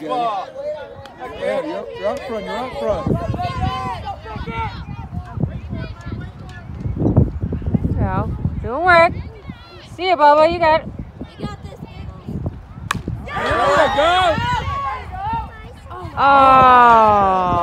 baseball. Yeah, you're, you're up front. You're up front. Go. Doing work. See you, Bubba. You got it. You got this, There you go. Oh.